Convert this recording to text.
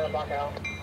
Center, back out.